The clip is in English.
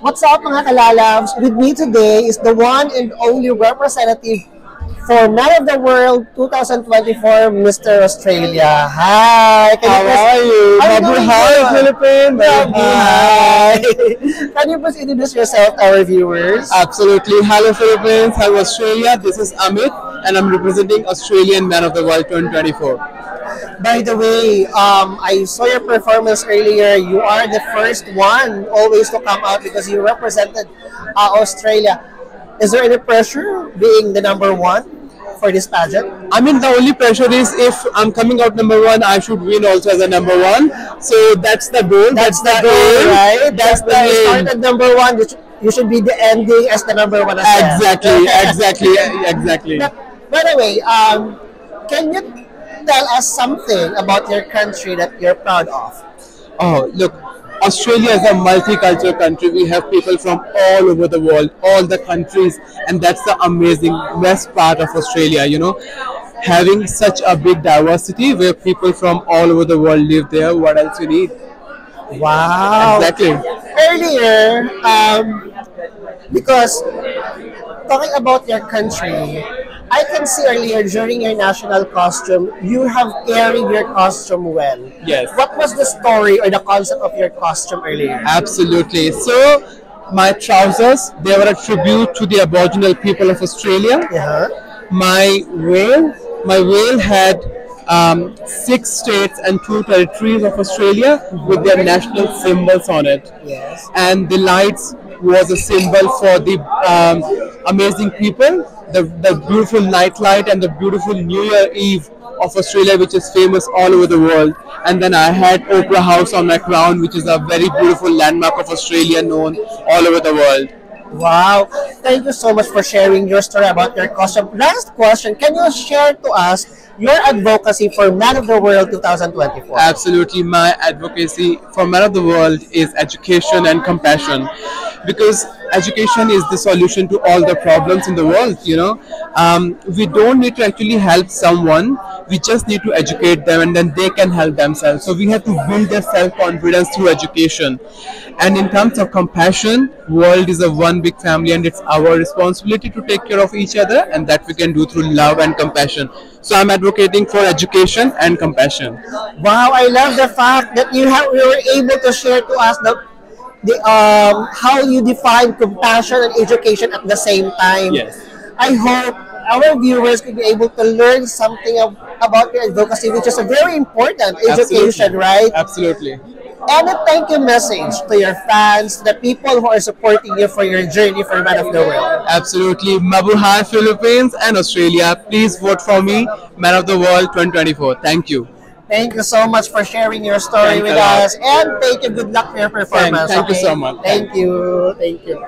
What's up mga kalalabs? With me today is the one and only representative for Man of the World 2024, Mr. Australia. Hi! Can How please- are you? I'm Mabu hi. Philippines. Hi! Can you please introduce yourself to our viewers? Absolutely. Hello, Philippines. Hello, Australia. This is Amit, and I'm representing Australian Man of the World 2024. By the way, um, I saw your performance earlier. You are the first one always to come out because you represented uh, Australia. Is there any pressure being the number one for this pageant? I mean, the only pressure is if I'm coming out number one, I should win also as a number one. So that's the goal. That's the aim. goal, right? That's the when you aim. started number one. You should, you should be the ending as the number one. As well. Exactly, exactly, exactly. But, by the way, um, can you tell us something about your country that you're proud of? Oh, look, Australia is a multicultural country. We have people from all over the world, all the countries, and that's the amazing best part of Australia, you know. Having such a big diversity where people from all over the world live there, what else you need? Wow. Exactly. Earlier, um, because talking about your country, I can see earlier during your national costume, you have carried your costume well. Yes. What was the story or the concept of your costume earlier? Absolutely. So, my trousers, they were a tribute to the Aboriginal people of Australia. Yeah. my whale my whale had um, six states and two territories of australia with their national symbols on it Yes. and the lights was a symbol for the um, amazing people the, the beautiful night light and the beautiful new year eve of australia which is famous all over the world and then i had opera house on my crown which is a very beautiful landmark of australia known all over the world Wow. Thank you so much for sharing your story about your costume. Last question, can you share to us your advocacy for Man of the World 2024? absolutely my advocacy for man of the world is education and compassion because education is the solution to all the problems in the world you know. Um, we don't need to actually help someone. We just need to educate them and then they can help themselves. So we have to build their self-confidence through education. And in terms of compassion world is a one big family and it's our responsibility to take care of each other and that we can do through love and compassion. So i'm advocating for education and compassion. Wow, I love the fact that you have you were able to share to us the the um how you define compassion and education at the same time. Yes. I hope our viewers could be able to learn something of, about your advocacy, which is a very important education, Absolutely. right? Absolutely. And a thank you message to your fans, to the people who are supporting you for your journey for Man of the World. Absolutely. Mabuhay Philippines and Australia. Please vote for me, Man of the World 2024. Thank you. Thank you so much for sharing your story Thank with you. us, and thank you. Good luck for your performance. thank you okay? so much. Thank you. Thank you.